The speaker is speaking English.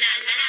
la la